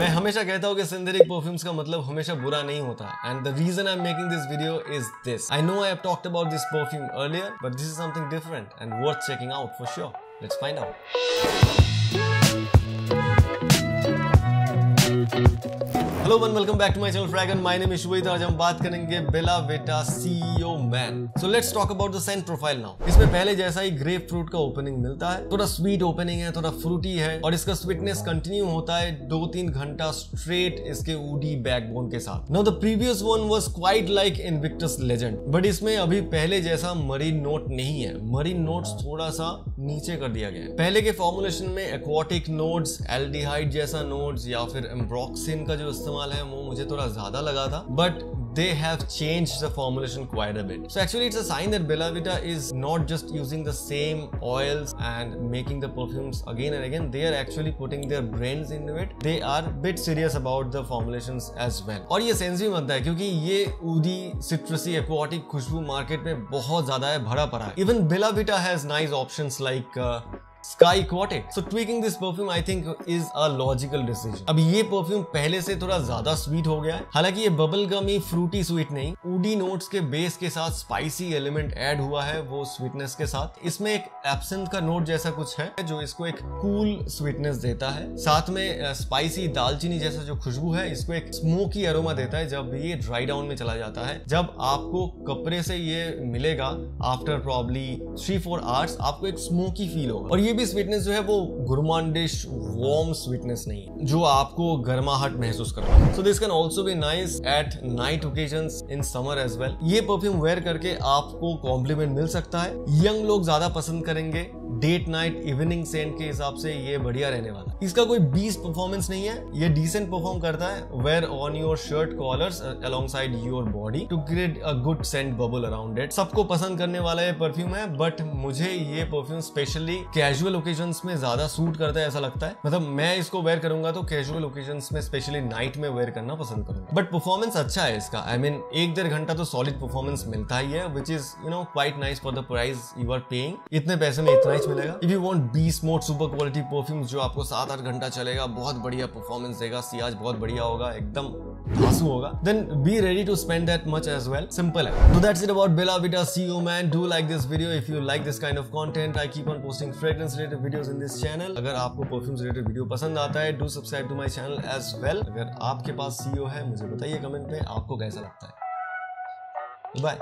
मैं हमेशा कहता हूँ कि सिंथेटिक परफ्यूम्स का मतलब हमेशा बुरा नहीं होता। And the reason I am making this video is this I know I have talked about this perfume earlier but this is something different and worth checking out for sure let's find out hello one welcome back to my channel fragon my name is Shubhed आज हम बात करेंगे Bella Vita CEO man so let's talk about the scent profile now इसमें पहले जैसा ही grapefruit का opening मिलता है, थोड़ा स्वीट ओपनिंग है, थोड़ा फ्रूटी है, और इसका स्वीटनेस कंटिन्यू होता है दो तीन घंटा स्ट्रेट इसके ऊडी बैकबोन के साथ. Now the previous one was quite like in Invictus Legend but इसमें अभी पहले जैसा मरीन नोट नहीं है. मरीन नोट्स थोड़ा सा नीचे कर दिया गया है. पहले के फॉर्मुलेशन में एक्वाटिक नोट्स एल्डिहाइड जैसा नोट्स या फिर एम्ब्रोक्सिन का जो इस्तेमाल इस्तेमाल है, वो मुझे थोड़ा ज़्यादा लगा था but they have change the formulation quite a so actually it's a sign Bella Vita is not just using the same oils and making the perfumes again and again they are actually putting their brain in it they are bit serious about the formulation as well और ये sense भी बनता है क्योंकि ये ऊदी citrusy aquatic खुशबू market में बहुत ज़्यादा है, भरा पड़ा है. Even Bella Vita has nice option like sky Aquatic. So, tweaking this perfume, I think, is a logical decision. अब ये परफ्यूम पहले से थोड़ा ज़्यादा स्वीट हो गया है। हालाँकि ये बबल गमी फ्रूटी स्वीट नहीं ऊडी नोट्स के बेस के साथ स्पाइसी एलिमेंट ऐड हुआ है वो स्वीटनेस के साथ। इसमें एक एब्सेंट का नोट जैसा कुछ है, जो इसको एक कूल cool स्वीटनेस देता है। साथ में स्पाइसी दालचीनी जैसा जो खुशबू है, इसको एक स्मोकी अरोमा देता है जब ये ड्राई डाउन में चला जाता है। जब आपको कपड़े से ये मिलेगा after probably three four hours आपको एक स्मोकी फील होगा। और ये भी स्वीटनेस जो है वो गुरमांडिश वार्म स्वीटनेस नहीं है, जो आपको गर्माहट महसूस करवा so this can also be nice at night occasion in summer as well ये परफ्यूम वेयर करके आपको कॉम्प्लीमेंट मिल सकता है। यंग लोग ज़्यादा पसंद करेंगे। डेट नाइट इवनिंग सेंट के हिसाब से ये बढ़िया रहने वाला है। इसका कोई बीस परफॉर्मेंस नहीं है ये डिसेंट परफॉर्म करता है। Wear on your shirt collars alongside your body to create a good scent bubble around it सबको पसंद करने वाला ये परफ्यूम है बट मुझे ये परफ्यूम स्पेशली कैजुअल ओकेजन में ज़्यादा सूट करता है ऐसा लगता है। मतलब मैं इसको वेयर करूँगा तो कैजुअल ओकेजन में स्पेशली नाइट में वेयर करना पसंद करूँगा। बट परफॉर्मेंस अच्छा है इसका। आई I मीन mean, एक डेढ़ घंटा तो सॉलिड परफॉर्मेंस मिलता ही है which is you know quite nice for the price you are paying इतने पैसे में इतना ही मिलेगा? If you want be smote super quality perfume जो आपको सात आठ घंटा चलेगा, बहुत बढ़िया परफॉर्मेंस देगा सियाज बहुत बढ़िया होगा, एकदम धांसू होगा। Then be ready to spend that much as well simple है। तो that's it about Bella Vita co man do like this video if you like this kind of content I keep on posting fragrance related videos in this channel अगर आपको perfumes related video पसंद आता है do subscribe to my channel as well अगर आपके पास CO है, मुझे बताइए कमेंट में आपको कैसा लगता है। बाय